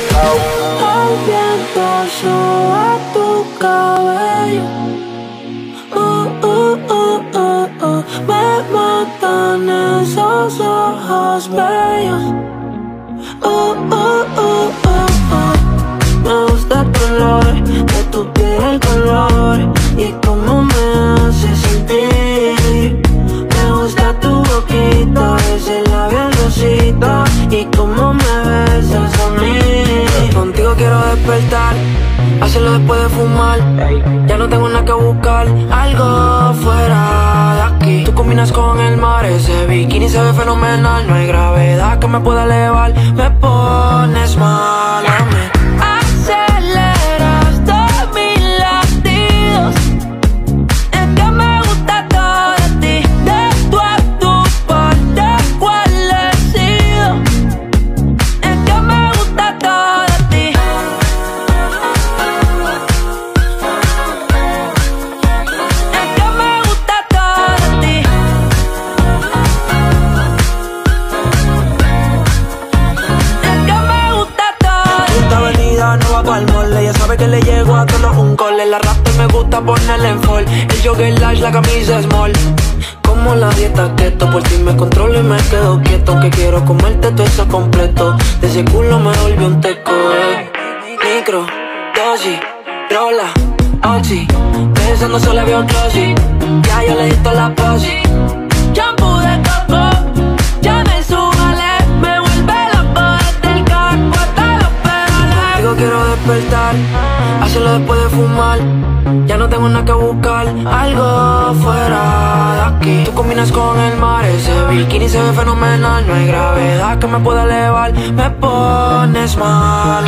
El viento a tu cabello. Uh, uh, uh. Me esos ojos bellos. Despertar, hacerlo después de fumar. Ya no tengo nada que buscar, algo fuera de aquí. Tú combinas con el mar, ese bikini se ve fenomenal. No hay gravedad que me pueda elevar, me pones mal que le llego a todos un cole La rasta me gusta ponerle en fall. El jogger large, la camisa small. Como la dieta keto Por ti me controlo y me quedo quieto. Que quiero comerte todo eso completo. De ese culo me volvió un teco eh. Micro, dosis, rola, oxi. Pensando solo veo glossy. Ya yo le di la posi despertar, hacerlo después de fumar. Ya no tengo nada que buscar, algo fuera de aquí. Tú combinas con el mar, ese bikini se ve fenomenal. No hay gravedad que me pueda elevar, me pones mal.